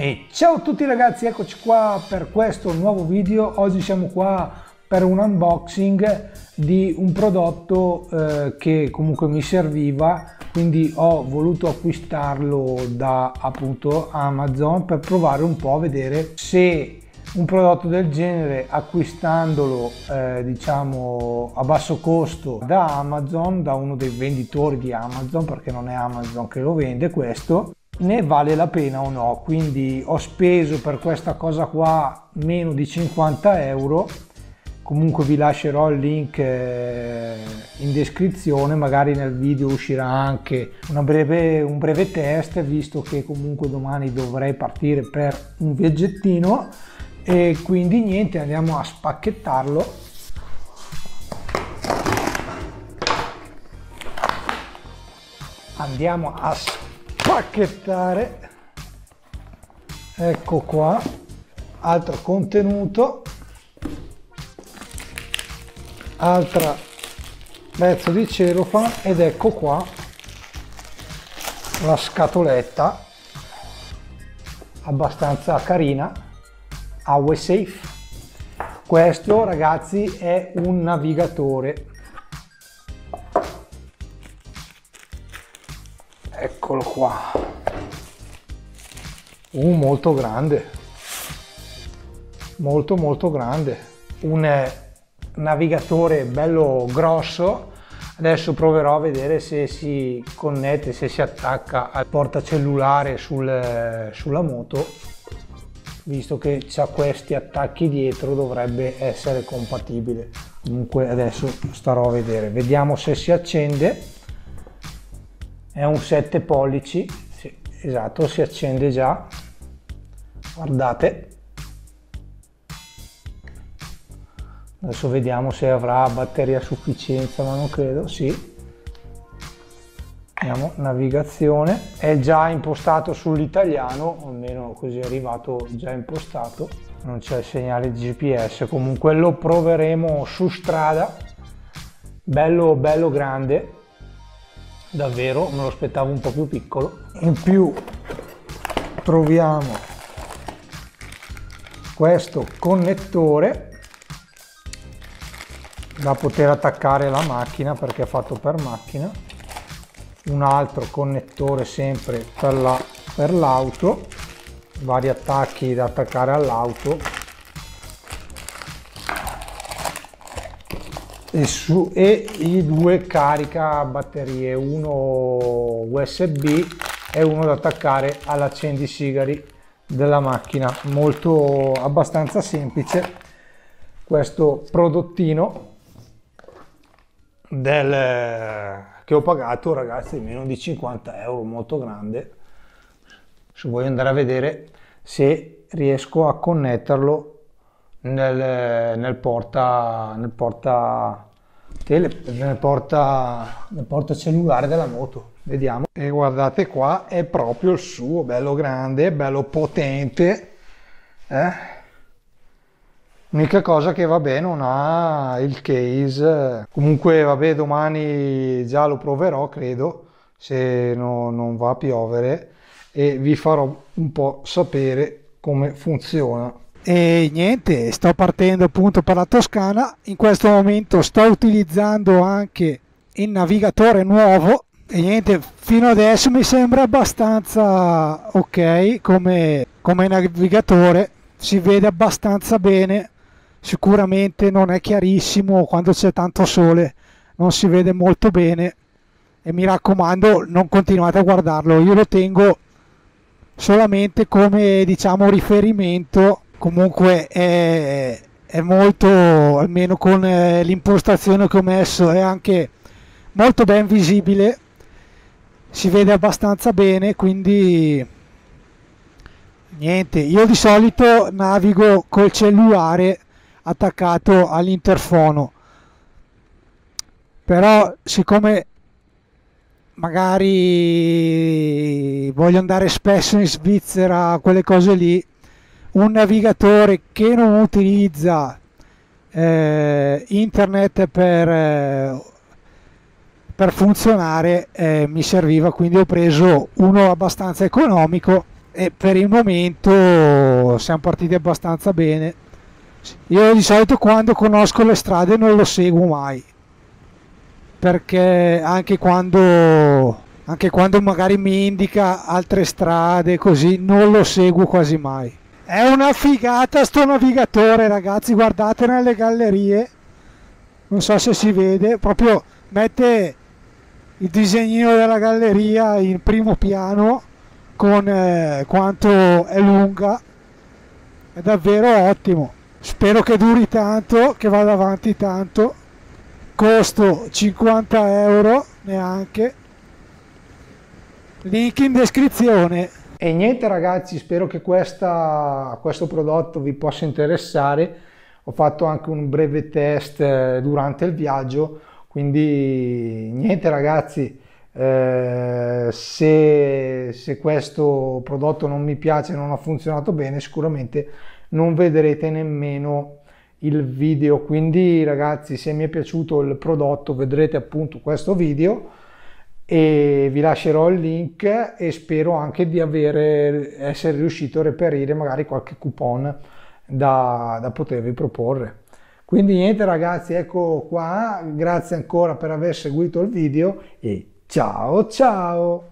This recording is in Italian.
E ciao a tutti ragazzi, eccoci qua per questo nuovo video. Oggi siamo qua per un unboxing di un prodotto eh, che comunque mi serviva, quindi ho voluto acquistarlo da appunto Amazon per provare un po' a vedere se un prodotto del genere acquistandolo eh, diciamo a basso costo da Amazon da uno dei venditori di Amazon perché non è Amazon che lo vende questo ne vale la pena o no. Quindi ho speso per questa cosa qua meno di 50 euro. Comunque vi lascerò il link eh, in descrizione magari nel video uscirà anche breve, un breve test visto che comunque domani dovrei partire per un viaggettino. E quindi niente andiamo a spacchettarlo. Andiamo a spacchettare ecco qua. Altro contenuto. Altra pezzo di celofan ed ecco qua la scatoletta. Abbastanza carina. Awe Safe. Questo ragazzi è un navigatore. Eccolo qua. Un molto grande. Molto molto grande. Un eh, navigatore bello grosso. Adesso proverò a vedere se si connette, se si attacca al portacellulare sul, eh, sulla moto visto che ha questi attacchi dietro dovrebbe essere compatibile comunque adesso starò a vedere vediamo se si accende è un 7 pollici sì, esatto si accende già. Guardate. Adesso vediamo se avrà batteria a sufficienza ma non credo sì. Andiamo, navigazione, è già impostato sull'italiano, almeno così è arrivato già impostato, non c'è il segnale GPS, comunque lo proveremo su strada, bello bello grande, davvero, me lo aspettavo un po' più piccolo. In più troviamo questo connettore da poter attaccare alla macchina perché è fatto per macchina. Un altro connettore sempre per, la, per l'auto. Vari attacchi da attaccare all'auto e, su, e i due carica batterie uno usb e uno da attaccare all'accendisigari della macchina. Molto abbastanza semplice questo prodottino del che ho pagato ragazzi meno di 50 euro molto grande. Se voglio andare a vedere se riesco a connetterlo nel, nel porta nel porta tele, nel porta nel porta cellulare della moto vediamo e guardate qua è proprio il suo bello grande bello potente eh? L'unica cosa che vabbè non ha il case, comunque vabbè domani già lo proverò credo se no, non va a piovere e vi farò un po' sapere come funziona. E niente, sto partendo appunto per la Toscana, in questo momento sto utilizzando anche il navigatore nuovo. E niente, fino adesso mi sembra abbastanza ok come, come navigatore, si vede abbastanza bene. Sicuramente non è chiarissimo quando c'è tanto sole. Non si vede molto bene. E mi raccomando non continuate a guardarlo. Io lo tengo solamente come diciamo riferimento comunque è, è molto almeno con eh, l'impostazione che ho messo è anche molto ben visibile. Si vede abbastanza bene quindi niente. Io di solito navigo col cellulare attaccato all'interfono. Però siccome magari voglio andare spesso in Svizzera quelle cose lì un navigatore che non utilizza eh, internet per, eh, per funzionare eh, mi serviva quindi ho preso uno abbastanza economico e per il momento siamo partiti abbastanza bene. Io di solito quando conosco le strade non lo seguo mai, perché anche quando, anche quando magari mi indica altre strade così non lo seguo quasi mai. È una figata sto navigatore ragazzi, guardate nelle gallerie, non so se si vede, proprio mette il disegnino della galleria in primo piano con eh, quanto è lunga. È davvero ottimo. Spero che duri tanto che vada avanti tanto. Costo 50 euro neanche. Link in descrizione e niente ragazzi spero che questa, questo prodotto vi possa interessare ho fatto anche un breve test eh, durante il viaggio quindi niente ragazzi eh, se, se questo prodotto non mi piace, non ha funzionato bene, sicuramente non vedrete nemmeno il video. Quindi ragazzi, se mi è piaciuto il prodotto, vedrete appunto questo video e vi lascerò il link e spero anche di avere, essere riuscito a reperire magari qualche coupon da, da potervi proporre. Quindi niente ragazzi, ecco qua, grazie ancora per aver seguito il video e Ciao ciao!